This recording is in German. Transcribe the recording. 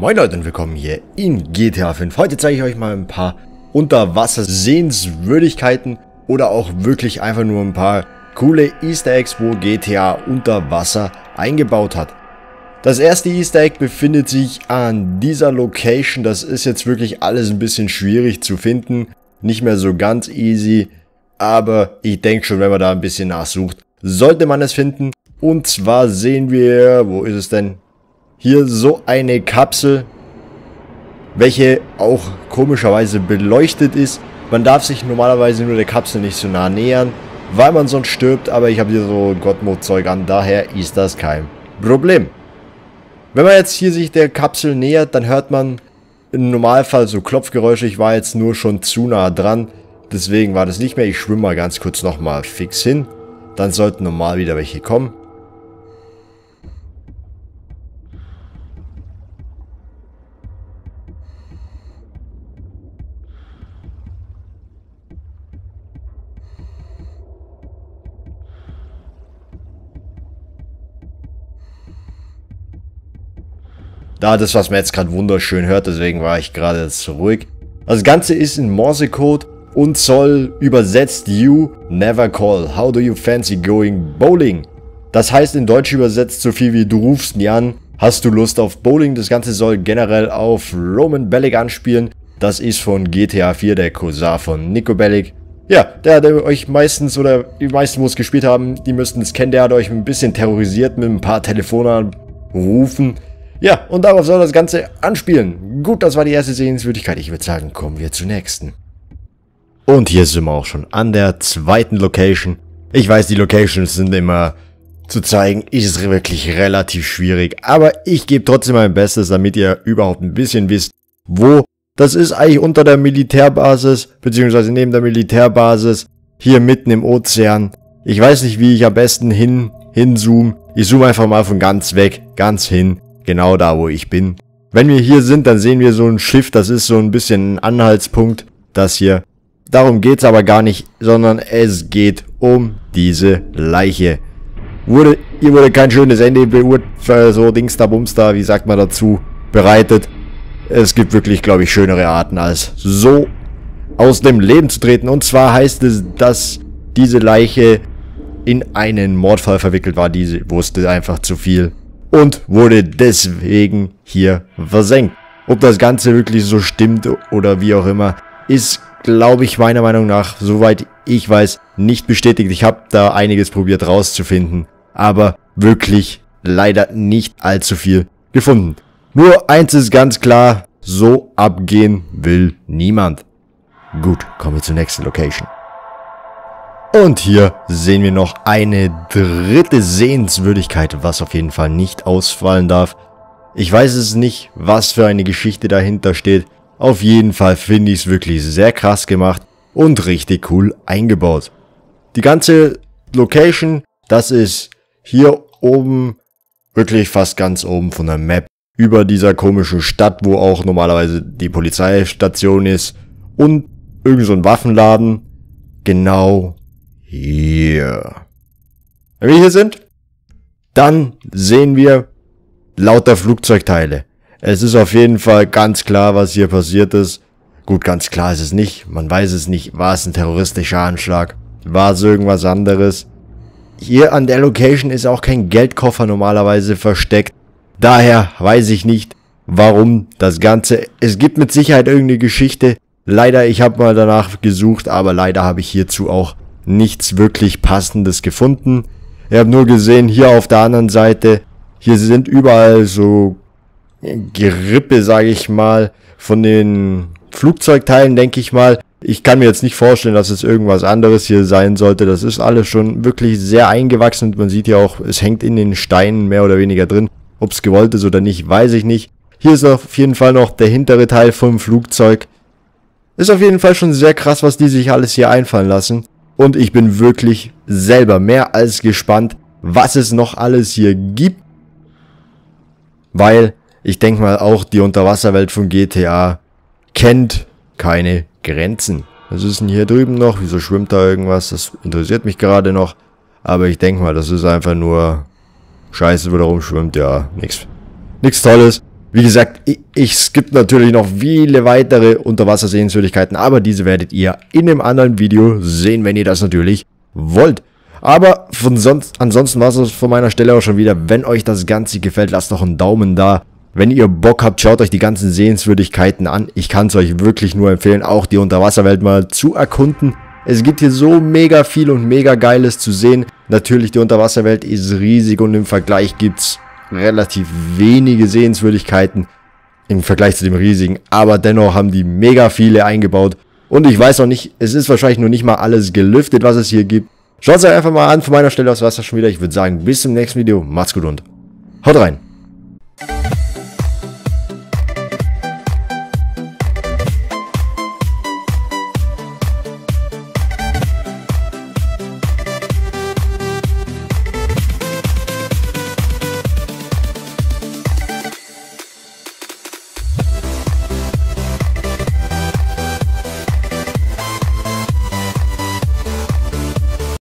Moin Leute und willkommen hier in GTA 5. Heute zeige ich euch mal ein paar Unterwasser-Sehenswürdigkeiten oder auch wirklich einfach nur ein paar coole Easter Eggs, wo GTA unter Wasser eingebaut hat. Das erste Easter Egg befindet sich an dieser Location. Das ist jetzt wirklich alles ein bisschen schwierig zu finden. Nicht mehr so ganz easy. Aber ich denke schon, wenn man da ein bisschen nachsucht, sollte man es finden. Und zwar sehen wir, wo ist es denn? Hier so eine Kapsel, welche auch komischerweise beleuchtet ist. Man darf sich normalerweise nur der Kapsel nicht so nah nähern, weil man sonst stirbt, aber ich habe hier so Gottmod-Zeug an, daher ist das kein Problem. Wenn man jetzt hier sich der Kapsel nähert, dann hört man im Normalfall so Klopfgeräusche. Ich war jetzt nur schon zu nah dran, deswegen war das nicht mehr. Ich schwimme mal ganz kurz nochmal fix hin. Dann sollten normal wieder welche kommen. Da das, was man jetzt gerade wunderschön hört, deswegen war ich gerade so ruhig. Das Ganze ist in Morsecode und soll übersetzt You never call. How do you fancy going bowling? Das heißt in Deutsch übersetzt so viel wie du rufst nie an. Hast du Lust auf Bowling? Das Ganze soll generell auf Roman Bellic anspielen. Das ist von GTA 4 der Cousin von Nico Bellic. Ja, der hat euch meistens, oder die meisten, wo es gespielt haben, die müssten es kennen, der hat euch ein bisschen terrorisiert mit ein paar Telefonanrufen. Ja, und darauf soll das Ganze anspielen. Gut, das war die erste Sehenswürdigkeit. Ich würde sagen, kommen wir zur nächsten. Und hier sind wir auch schon an der zweiten Location. Ich weiß, die Locations sind immer zu zeigen, ist wirklich relativ schwierig. Aber ich gebe trotzdem mein Bestes, damit ihr überhaupt ein bisschen wisst, wo. Das ist eigentlich unter der Militärbasis, beziehungsweise neben der Militärbasis, hier mitten im Ozean. Ich weiß nicht, wie ich am besten hin, hinzoome. Ich zoome einfach mal von ganz weg, ganz hin genau da, wo ich bin. Wenn wir hier sind, dann sehen wir so ein Schiff, das ist so ein bisschen ein Anhaltspunkt, das hier. Darum geht's aber gar nicht, sondern es geht um diese Leiche. Wurde, hier wurde kein schönes Ende für so Dings da Bums da, wie sagt man dazu, bereitet. Es gibt wirklich, glaube ich, schönere Arten als so aus dem Leben zu treten. Und zwar heißt es, dass diese Leiche in einen Mordfall verwickelt war. Diese wusste einfach zu viel und wurde deswegen hier versenkt. Ob das Ganze wirklich so stimmt oder wie auch immer, ist, glaube ich, meiner Meinung nach, soweit ich weiß, nicht bestätigt. Ich habe da einiges probiert rauszufinden, aber wirklich leider nicht allzu viel gefunden. Nur eins ist ganz klar, so abgehen will niemand. Gut, kommen wir zur nächsten Location. Und hier sehen wir noch eine dritte Sehenswürdigkeit, was auf jeden Fall nicht ausfallen darf. Ich weiß es nicht, was für eine Geschichte dahinter steht. Auf jeden Fall finde ich es wirklich sehr krass gemacht und richtig cool eingebaut. Die ganze Location, das ist hier oben, wirklich fast ganz oben von der Map, über dieser komischen Stadt, wo auch normalerweise die Polizeistation ist und irgend so ein Waffenladen. Genau hier. Wenn wir hier sind, dann sehen wir lauter Flugzeugteile. Es ist auf jeden Fall ganz klar, was hier passiert ist. Gut, ganz klar ist es nicht. Man weiß es nicht. War es ein terroristischer Anschlag? War es irgendwas anderes? Hier an der Location ist auch kein Geldkoffer normalerweise versteckt. Daher weiß ich nicht, warum das Ganze... Es gibt mit Sicherheit irgendeine Geschichte. Leider, ich habe mal danach gesucht, aber leider habe ich hierzu auch nichts wirklich passendes gefunden. Ich habe nur gesehen, hier auf der anderen Seite, hier sind überall so Gerippe, sage ich mal, von den Flugzeugteilen, denke ich mal. Ich kann mir jetzt nicht vorstellen, dass es irgendwas anderes hier sein sollte. Das ist alles schon wirklich sehr eingewachsen und man sieht ja auch, es hängt in den Steinen mehr oder weniger drin. Ob es gewollt ist oder nicht, weiß ich nicht. Hier ist auf jeden Fall noch der hintere Teil vom Flugzeug. Ist auf jeden Fall schon sehr krass, was die sich alles hier einfallen lassen. Und ich bin wirklich selber mehr als gespannt, was es noch alles hier gibt. Weil ich denke mal auch die Unterwasserwelt von GTA kennt keine Grenzen. Was ist denn hier drüben noch? Wieso schwimmt da irgendwas? Das interessiert mich gerade noch. Aber ich denke mal, das ist einfach nur Scheiße, wo da rumschwimmt. Ja, nichts. Nichts Tolles. Wie gesagt, ich, ich skippe natürlich noch viele weitere Unterwassersehenswürdigkeiten, aber diese werdet ihr in einem anderen Video sehen, wenn ihr das natürlich wollt. Aber von sonst, ansonsten war es von meiner Stelle auch schon wieder. Wenn euch das Ganze gefällt, lasst doch einen Daumen da. Wenn ihr Bock habt, schaut euch die ganzen Sehenswürdigkeiten an. Ich kann es euch wirklich nur empfehlen, auch die Unterwasserwelt mal zu erkunden. Es gibt hier so mega viel und mega geiles zu sehen. Natürlich, die Unterwasserwelt ist riesig und im Vergleich gibt es relativ wenige Sehenswürdigkeiten im Vergleich zu dem riesigen. Aber dennoch haben die mega viele eingebaut. Und ich weiß auch nicht, es ist wahrscheinlich nur nicht mal alles gelüftet, was es hier gibt. Schaut es euch einfach mal an. Von meiner Stelle aus war das schon wieder. Ich würde sagen, bis zum nächsten Video. Macht's gut und haut rein.